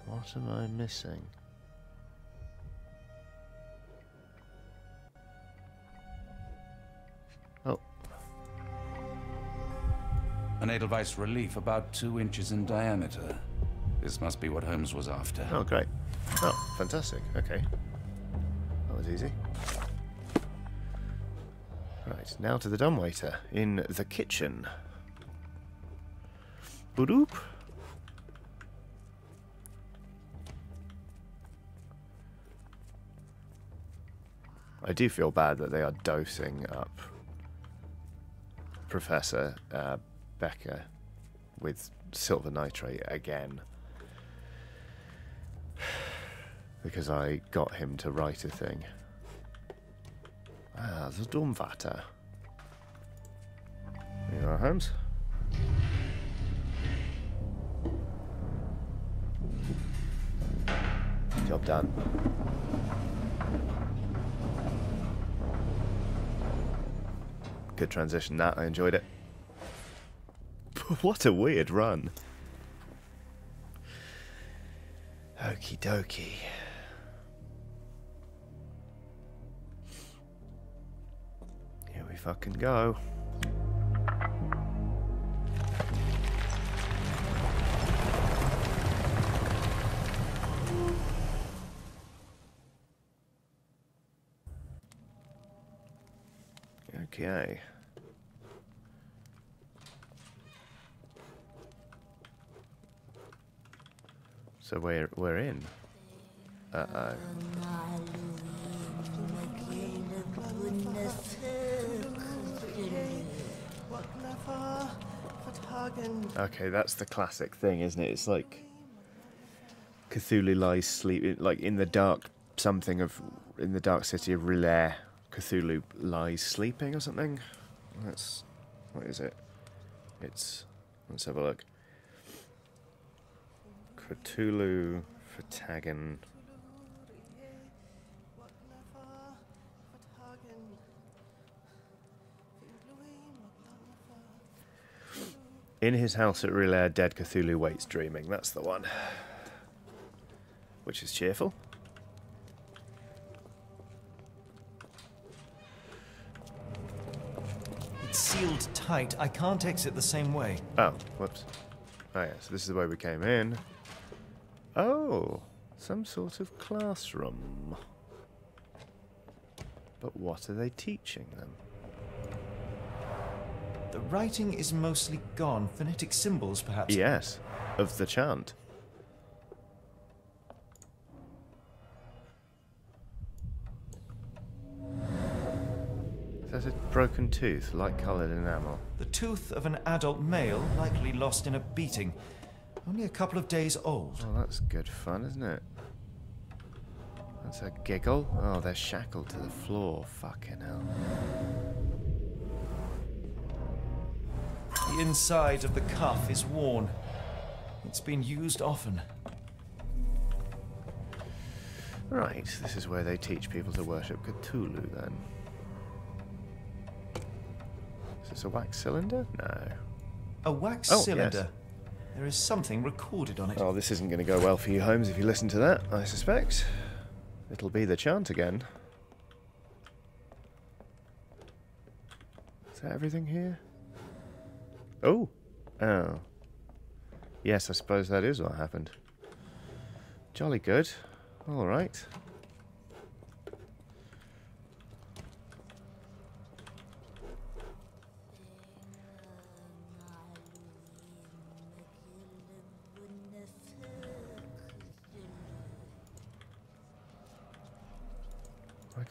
What am I missing? An Edelweiss relief about two inches in diameter. This must be what Holmes was after. oh, great. Oh, fantastic. Okay. That was easy. Right, now to the dumbwaiter in the kitchen. Boop. I do feel bad that they are dosing up Professor uh, Becker with silver nitrate again. [sighs] Because I got him to write a thing. Ah, the Dummvater. Here you are, Holmes. Job done. Good transition, that. I enjoyed it. [laughs] what a weird run. Okie dokie. Here we fucking go. Okay. So we're we're in. Uh oh. Okay, that's the classic thing, isn't it? It's like Cthulhu lies sleeping, like in the dark something of in the dark city of R'lyeh. Cthulhu lies sleeping or something. That's what is it? It's let's have a look. Cthulhu fhtagn. In his house at R'lyeh, dead Cthulhu waits dreaming. That's the one. Which is cheerful. It's sealed tight. I can't exit the same way. Oh, whoops. Oh yeah, so this is the way we came in. Oh, some sort of classroom. But what are they teaching them? The writing is mostly gone. Phonetic symbols, perhaps? Yes, of the chant. That's a broken tooth, light-coloured enamel. The tooth of an adult male, likely lost in a beating. Only a couple of days old. Oh, that's good fun, isn't it? That's a giggle. Oh, they're shackled to the floor. Fucking hell. The inside of the cuff is worn. It's been used often. Right, this is where they teach people to worship Cthulhu, then. Is this a wax cylinder? No. A wax Oh, yes. There is something recorded on it. Oh, this isn't going to go well for you, Holmes, if you listen to that, I suspect. It'll be the chant again. Is that everything here? Oh. Oh. Yes, I suppose that is what happened. Jolly good. All right.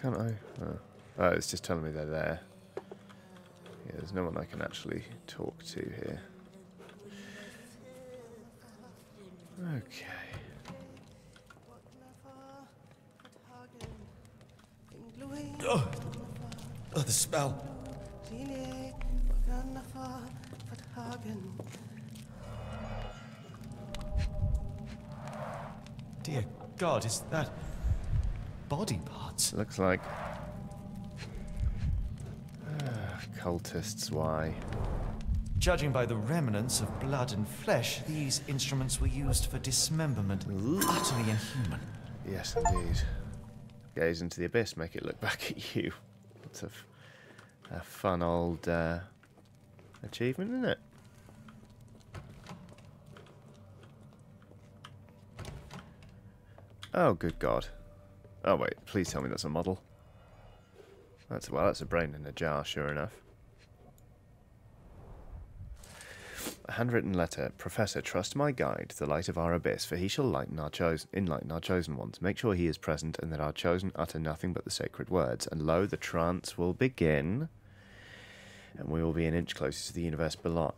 Can't I? Oh. oh, it's just telling me they're there. Yeah, there's no one I can actually talk to here. Okay. Oh, oh the smell. Dear God, is that body parts? Looks like Ah, cultists. Why? Judging by the remnants of blood and flesh, these instruments were used for dismemberment. Utterly inhuman. Yes, indeed. Gaze into the abyss, make it look [laughs] back at you. That's a, f- a fun old uh, achievement, isn't it? Oh, good God. Oh, wait, please tell me that's a model. That's, well, that's a brain in a jar, sure enough. A handwritten letter. Professor, trust my guide, the light of our abyss, for he shall lighten our chosen, enlighten our chosen ones. Make sure he is present, and that our chosen utter nothing but the sacred words. And lo, the trance will begin, and we will be an inch closer to the universe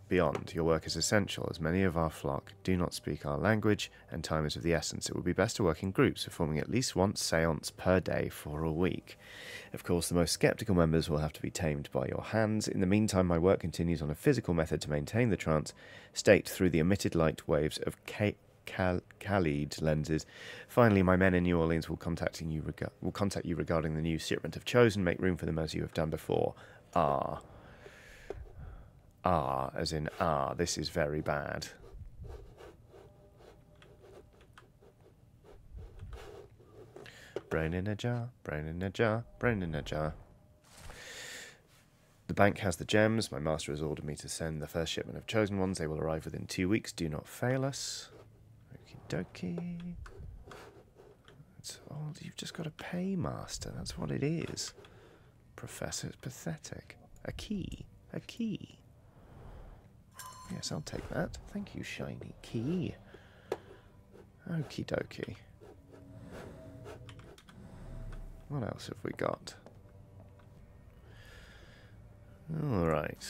beyond. Your work is essential, as many of our flock do not speak our language, and time is of the essence. It would be best to work in groups, performing at least one seance per day for a week. Of course, the most skeptical members will have to be tamed by your hands. In the meantime, my work continues on a physical method to maintain the trance state through the emitted light waves of K- Cal- Khalid lenses. Finally, my men in New Orleans will contacting you rega- will contact you regarding the new shipment of chosen. Make room for them as you have done before. Ah. Ah, as in ah, this is very bad. Brain in a jar, brain in a jar, brain in a jar. The bank has the gems. My master has ordered me to send the first shipment of chosen ones. They will arrive within two weeks. Do not fail us. Okie dokie. It's, oh, you've just got to pay, master. That's what it is. Professor, it's pathetic. A key. A key. Yes, I'll take that. Thank you, shiny key. Okie dokie. What else have we got? Alright.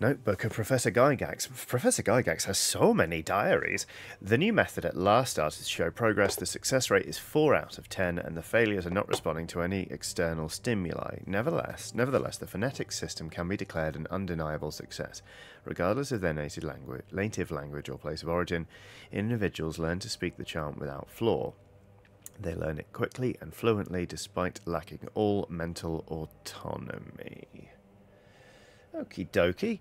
Notebook of Professor Gygax. Professor Gygax has so many diaries. The new method at last started to show progress. The success rate is 4 out of 10, and the failures are not responding to any external stimuli. Nevertheless, nevertheless, the phonetic system can be declared an undeniable success. Regardless of their native language, native language or place of origin, individuals learn to speak the chant without flaw. They learn it quickly and fluently despite lacking all mental autonomy. Okie dokie.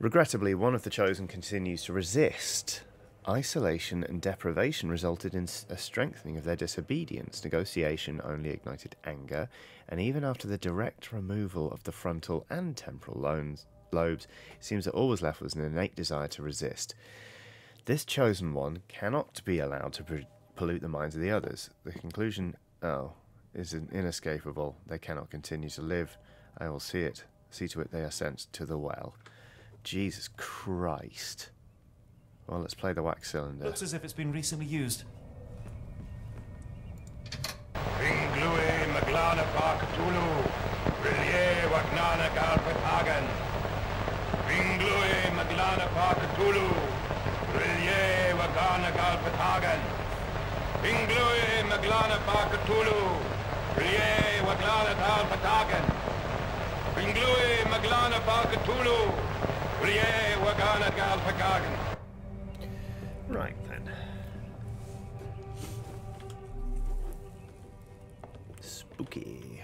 Regrettably, one of the chosen continues to resist. Isolation and deprivation resulted in a strengthening of their disobedience. Negotiation only ignited anger, and even after the direct removal of the frontal and temporal lobes, lobes it seems that all was left was an innate desire to resist. This chosen one cannot be allowed to pollute the minds of the others. The conclusion, oh, is inescapable. They cannot continue to live. I will see it See to it they are sent to the well. Jesus Christ. Well, let's play the wax cylinder. Looks as if it's been recently used. Ringlui Maglana Parkatulu, Rillier Wagnana Galpatagan. Ringlui Maglana Parkatulu, Rillier Wagana Galpatagan. Ringlui Maglana Parkatulu, Rillier Waglana Galpatagan. Binglui Right then. Spooky.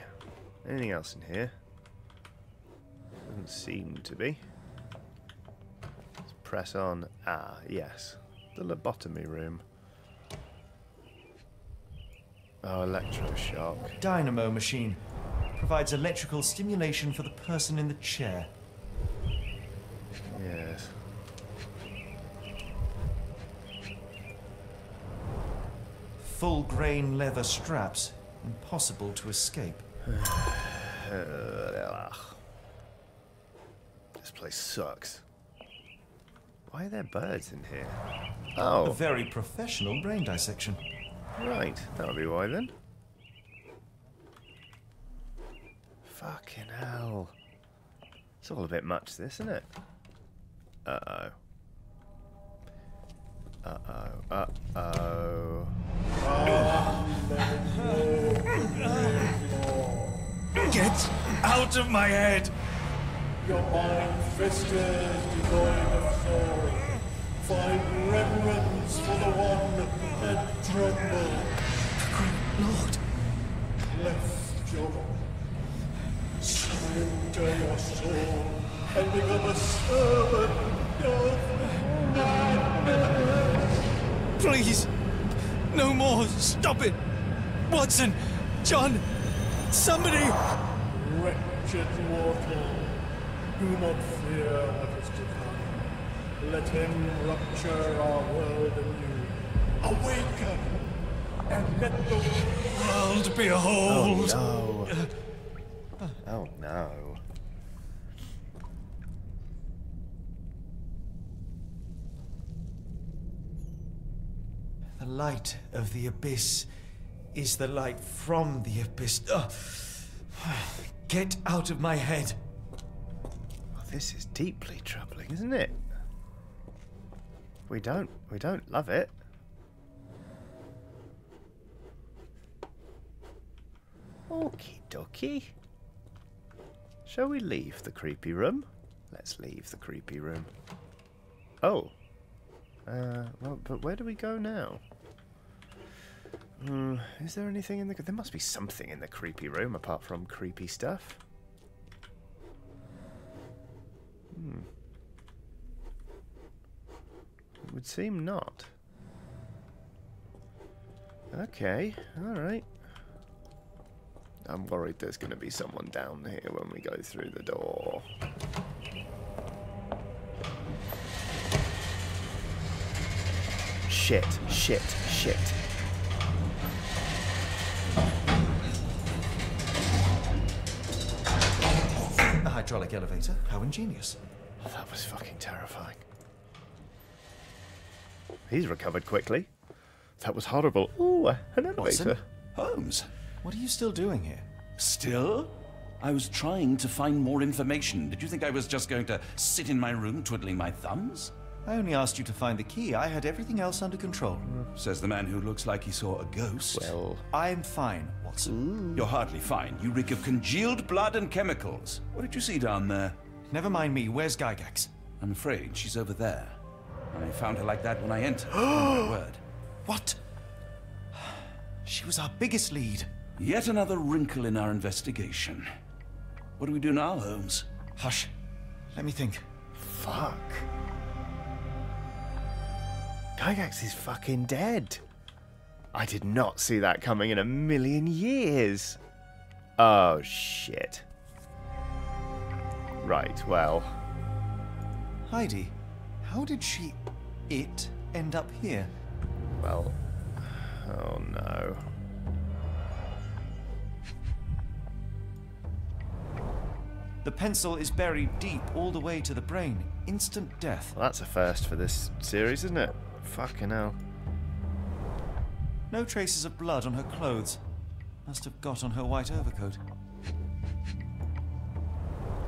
Anything else in here? Doesn't seem to be. Let's press on. Ah, yes. The lobotomy room. Oh, electroshock. Dynamo machine provides electrical stimulation for the person in the chair. Yes. Full grain leather straps. Impossible to escape. [sighs] this place sucks. Why are there birds in here? Oh. A very professional brain dissection. Right, that would be why then. Fucking hell. It's all a bit much, this, isn't it? Uh-oh. Uh-oh. Uh-oh. Get out of my head! Your mind fisted, devoid of soul. Find reverence for the one that trembled. Lord. Left your Surrender your soul and become a servant of madness. Please, no more. Stop it. Watson, John, somebody. Wretched mortal, do not fear what is to come. Let him rupture our world anew. Awaken and let the world behold. Oh, no. Oh no. The light of the abyss is the light from the abyss. Oh. Get out of my head. Well, this is deeply troubling, isn't it? We don't we don't love it. Okie dokie. Shall we leave the creepy room? Let's leave the creepy room. Oh. Uh, well, but where do we go now? Hmm, is there anything in the... There must be something in the creepy room apart from creepy stuff. Hmm. It would seem not. Okay, alright. I'm worried there's going to be someone down here when we go through the door. Shit, shit, shit. A hydraulic elevator? How ingenious. Oh, that was fucking terrifying. He's recovered quickly. That was horrible. Ooh, an elevator. Watson? Holmes? What are you still doing here? Still? I was trying to find more information. Did you think I was just going to sit in my room twiddling my thumbs? I only asked you to find the key. I had everything else under control. Says the man who looks like he saw a ghost. Well, I'm fine, Watson. You're hardly fine. You reek of congealed blood and chemicals. What did you see down there? Never mind me. Where's Gygax? I'm afraid she's over there. I found her like that when I entered. [gasps] oh, my word. What? She was our biggest lead. Yet another wrinkle in our investigation. What do we do now, Holmes? Hush. Let me think. fuck. Gygax is fucking dead. I did not see that coming in a million years. Oh, shit. Right, well. Heidi, how did she... it end up here? Well. Oh no. The pencil is buried deep all the way to the brain. Instant death. Well, that's a first for this series, isn't it? Fucking hell. No traces of blood on her clothes. Must have got on her white overcoat.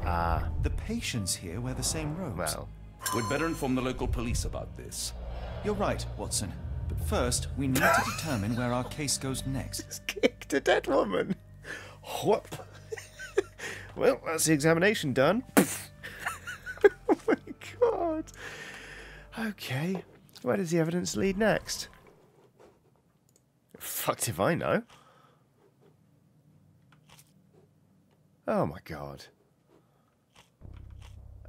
Ah. The patients here wear the same robes. Well. We'd better inform the local police about this. You're right, Watson. But first, we need to determine where our case goes next. [laughs] Just Kicked a dead woman. Whoop. Well, that's the examination done. [laughs] oh my god. Okay. Where does the evidence lead next? Fucked if I know. Oh my god.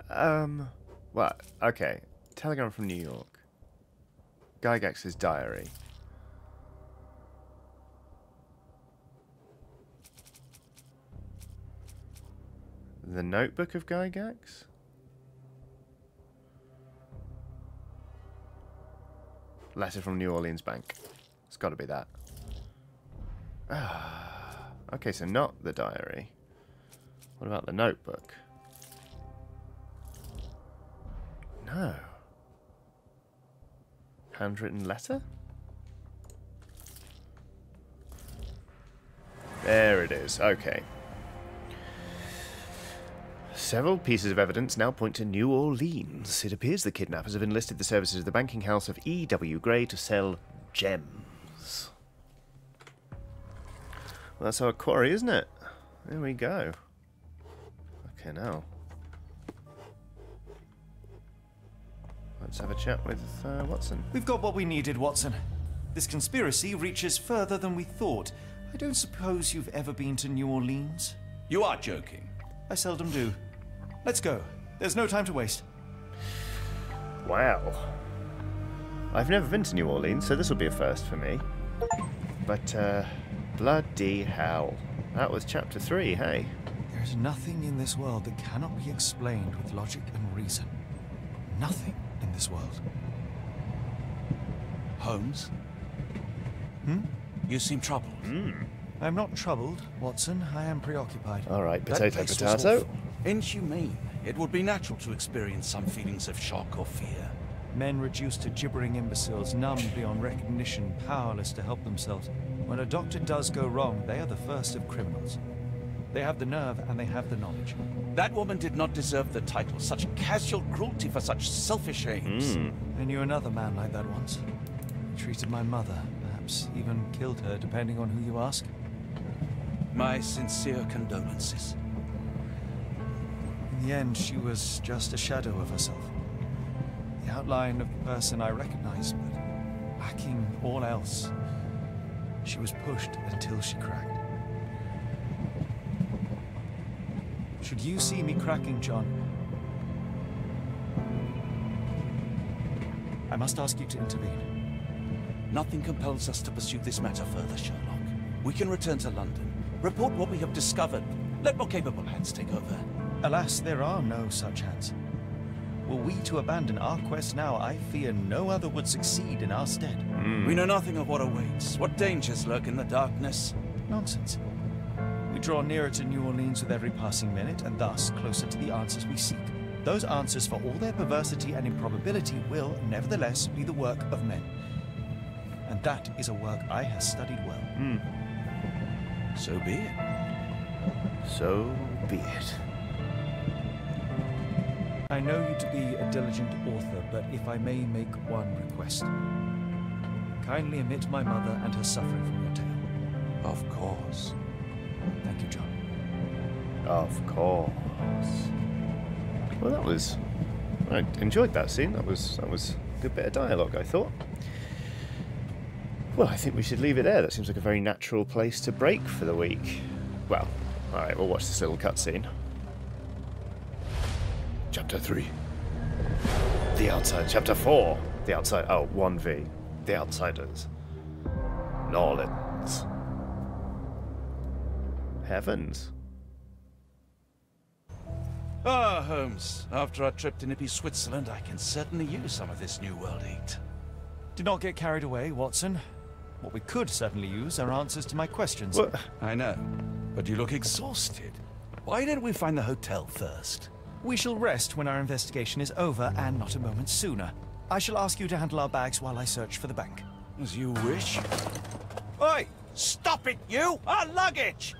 Um, what? Okay. Telegram from New York. Gygax's diary. The Notebook of Gygax? Letter from New Orleans Bank. It's got to be that. [sighs] Okay, so not the diary. What about the notebook? No. Handwritten letter? There it is. Okay. Several pieces of evidence now point to New Orleans. It appears the kidnappers have enlisted the services of the banking house of E.W. Gray to sell gems. Well, that's our quarry, isn't it? There we go. Okay, now. Let's have a chat with uh, Watson. We've got what we needed, Watson. This conspiracy reaches further than we thought. I don't suppose you've ever been to New Orleans? You are joking. I seldom do. Let's go. There's no time to waste. Wow. I've never been to New Orleans, so this will be a first for me. But, uh, bloody hell. That was chapter three, hey? There's nothing in this world that cannot be explained with logic and reason. Nothing in this world. Holmes? Hmm? You seem troubled. I'm not troubled, Watson. I am preoccupied. All right, That potato, place potato. Awful. Inhumane. It would be natural to experience some feelings of shock or fear. Men reduced to gibbering imbeciles, numb beyond recognition, powerless to help themselves. When a doctor does go wrong, they are the first of criminals. They have the nerve and they have the knowledge. That woman did not deserve the title. Such casual cruelty for such selfish aims. Hmm. I knew another man like that once. He treated my mother, perhaps even killed her, depending on who you ask. My sincere condolences. In the end, she was just a shadow of herself. The outline of the person I recognized, but lacking all else. She was pushed until she cracked. Should you see me cracking, John, I must ask you to intervene. Nothing compels us to pursue this matter further, Sherlock. We can return to London, report what we have discovered. Let more capable hands take over. Alas, there are no such hands. Were we to abandon our quest now, I fear no other would succeed in our stead. Hmm. We know nothing of what awaits, what dangers lurk in the darkness. Nonsense. We draw nearer to New Orleans with every passing minute, and thus closer to the answers we seek. Those answers, for all their perversity and improbability, will, nevertheless, be the work of men. And that is a work I have studied well. Hmm. So be it. So be it. I know you to be a diligent author, but if I may make one request. Kindly omit my mother and her suffering from your tale. Of course. Thank you, John. Of course. Well, that was. I enjoyed that scene. That was that was a good bit of dialogue. I thought. Well, I think we should leave it there. That seems like a very natural place to break for the week. Well, all right. We'll watch this little cutscene. Chapter three. The outside. Chapter four. The outside. Oh, one V. The outsiders. Norlands. Heavens. Ah, Holmes. After our trip to nippy Switzerland, I can certainly use some of this New World eat. Do not get carried away, Watson. What we could certainly use are answers to my questions. What? I know, but you look exhausted. Why didn't we find the hotel first? We shall rest when our investigation is over, and not a moment sooner. I shall ask you to handle our bags while I search for the bank. As you wish. Oi! Stop it, you! Our luggage!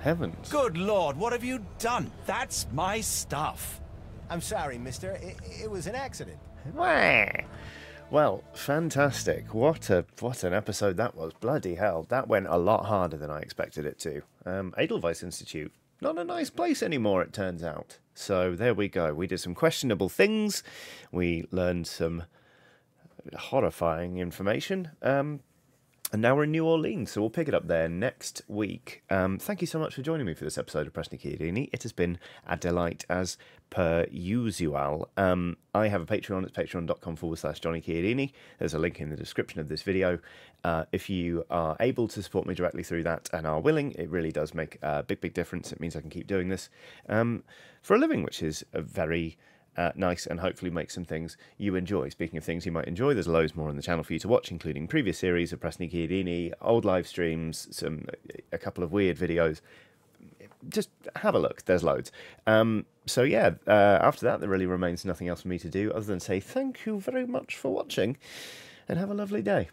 Heavens. Good lord, what have you done? That's my stuff. I'm sorry, mister. It, it was an accident. Wah. Well, fantastic. What a what an episode that was. Bloody hell. That went a lot harder than I expected it to. Um, Edelweiss Institute. Not a nice place anymore, it turns out. So there we go. We did some questionable things. We learned some horrifying information. Um, and now we're in New Orleans, so we'll pick it up there next week. Um, thank you so much for joining me for this episode of Press Any Chiodini. It has been a delight as per usual. Um, I have a Patreon, it's patreon.com forward slash Johnny. There's a link in the description of this video. Uh, if you are able to support me directly through that and are willing, it really does make a big, big difference. It means I can keep doing this um, for a living, which is a very uh, nice and hopefully make some things you enjoy. Speaking of things you might enjoy, there's loads more on the channel for you to watch, including previous series of Press Any Chiodini, old live streams, some a couple of weird videos. Just have a look. There's loads. Um, so yeah, uh, after that, there really remains nothing else for me to do other than say thank you very much for watching, and have a lovely day.